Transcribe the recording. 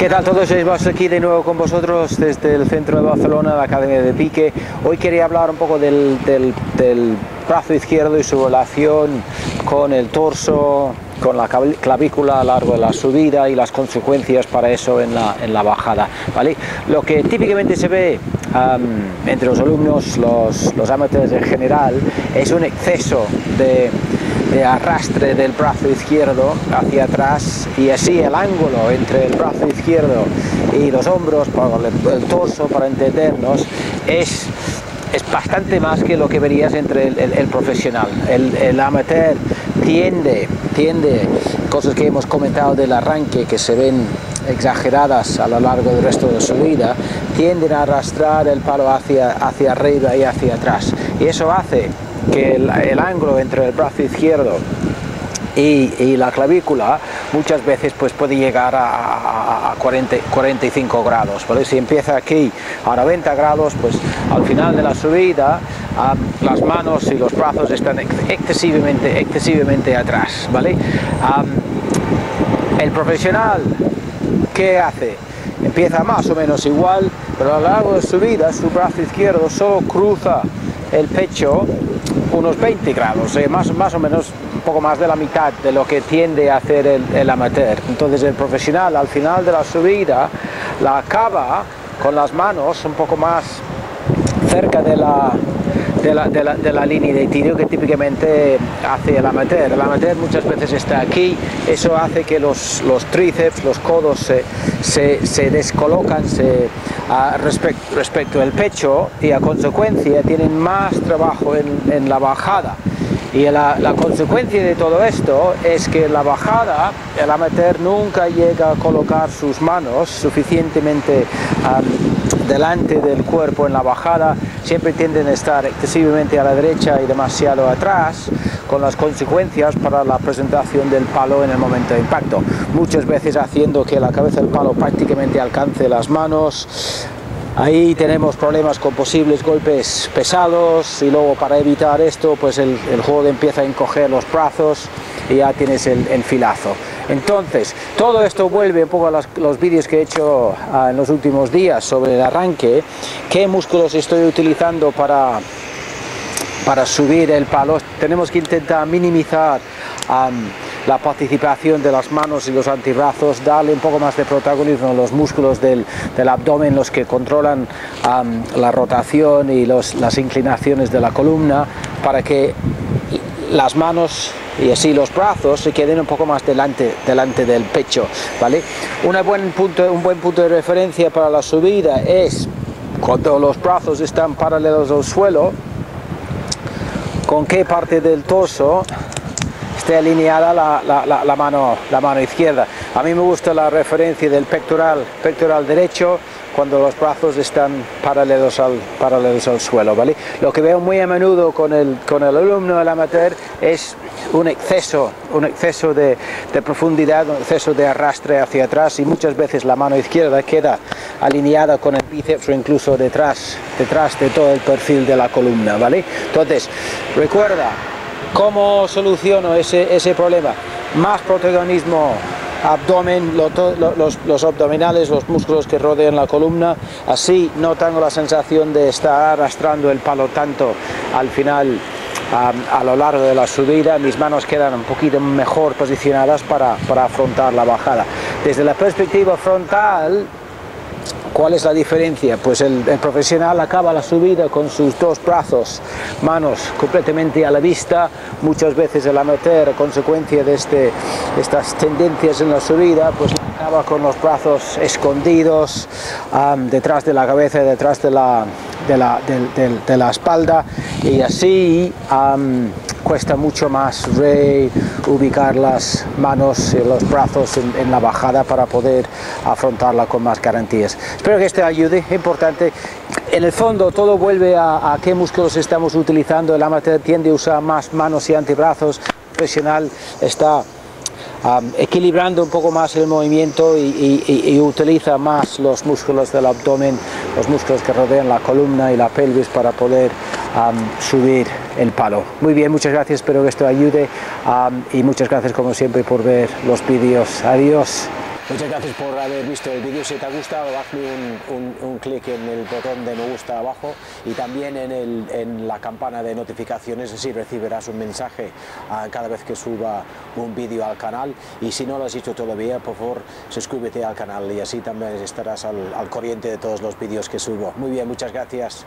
¿Qué tal todos? Estamos aquí de nuevo con vosotros desde el centro de Barcelona, la Academia de Pique. Hoy quería hablar un poco del, brazo izquierdo y su relación con el torso, con la clavícula a lo largo de la subida y las consecuencias para eso en la, en la bajada. ¿vale? Lo que típicamente se ve entre los alumnos, los, los amateurs en general, es un exceso de de arrastre del brazo izquierdo hacia atrás y así el ángulo entre el brazo izquierdo y los hombros, el, torso para entendernos, es, es bastante más que lo que verías entre el, profesional. El, amateur tiende, tiende, cosas que hemos comentado del arranque que se ven exageradas a lo largo del resto de su vida, tienden a arrastrar el palo hacia, hacia arriba y hacia atrás. Y eso hace que el, ángulo entre el brazo izquierdo y, la clavícula muchas veces pues puede llegar a, 40, 45 grados. ¿vale? Si empieza aquí a 90 grados, pues al final de la subida las manos y los brazos están excesivamente, excesivamente atrás. ¿vale? el profesional, ¿qué hace? Empieza más o menos igual, pero a lo largo de su vida su brazo izquierdo solo cruza el pecho unos 20 grados, eh, más, más o menos un poco más de la mitad de lo que tiende a hacer el, amateur. Entonces el profesional al final de la subida la acaba con las manos un poco más cerca de la, de la, de la, línea de tiro que típicamente hace el amateur. El amateur muchas veces está aquí, eso hace que los, los tríceps, los codos se, se, se descolocan se, respecto, respecto al pecho y a consecuencia tienen más trabajo en, en la bajada. Y la, la, consecuencia de todo esto es que la bajada, el amateur nunca llega a colocar sus manos suficientemente delante del cuerpo en la bajada, siempre tienden a estar excesivamente a la derecha y demasiado atrás, con las consecuencias para la presentación del palo en el momento de impacto. Muchas veces haciendo que la cabeza del palo prácticamente alcance las manos, Ahí tenemos problemas con posibles golpes pesados y luego para evitar esto pues el, juego empieza a encoger los brazos y ya tienes el, filazo. Entonces, todo esto vuelve un poco a los, vídeos que he hecho ah, en los últimos días sobre el arranque, qué músculos estoy utilizando para, para subir el palo. Tenemos que intentar minimizar la participación de las manos y los antebrazos, darle un poco más de protagonismo a los músculos del, abdomen, los que controlan la rotación y las inclinaciones de la columna, para que las manos y así los brazos se queden un poco más delante, delante del pecho. ¿vale? buen punto, un buen punto de referencia para la subida es cuando los brazos están paralelos al suelo, con qué parte del torso esté alineada la, mano, la mano izquierda. A mí me gusta la referencia del pectoral, pectoral derecho cuando los brazos están paralelos al, paralelos al suelo. ¿vale? Lo que veo muy a menudo con el, con el alumno, el amateur, es un exceso, un exceso de, de, profundidad, un exceso de arrastre hacia atrás y muchas veces la mano izquierda queda alineada con el bíceps o incluso detrás, detrás de todo el perfil de la columna. ¿vale? Entonces, recuerda, ¿Cómo soluciono ese, ese problema? Más protagonismo abdomen, los, abdominales, los músculos que rodean la columna, así no tengo la sensación de estar arrastrando el palo tanto al final a lo largo de la subida, mis manos quedan un poquito mejor posicionadas para, para afrontar la bajada. Desde la perspectiva frontal, ¿Cuál es la diferencia? Pues el, profesional acaba la subida con sus dos brazos, manos completamente a la vista, muchas veces el amateur a consecuencia de este, estas tendencias en la subida, pues acaba con los brazos escondidos detrás de la cabeza, detrás de la, de la, espalda y así cuesta mucho más ubicar las manos y los brazos en, la bajada para poder afrontarla con más garantías. Espero que esto ayude, importante. En el fondo todo vuelve a, qué músculos estamos utilizando, el amateur tiende a usar más manos y antebrazos, el profesional está equilibrando un poco más el movimiento y, utiliza más los músculos del abdomen, los músculos que rodean la columna y la pelvis para poder subir el palo. Muy bien, muchas gracias, espero que esto ayude y muchas gracias como siempre por ver los vídeos. Adiós. Muchas gracias por haber visto el vídeo. Si te ha gustado, hazme un, un, clic en el botón de me gusta abajo y también en, el, en la campana de notificaciones, así recibirás un mensaje a cada vez que suba un vídeo al canal. Y si no lo has hecho todavía, por favor, suscríbete al canal y así también estarás al, al corriente de todos los vídeos que subo. Muy bien, muchas gracias.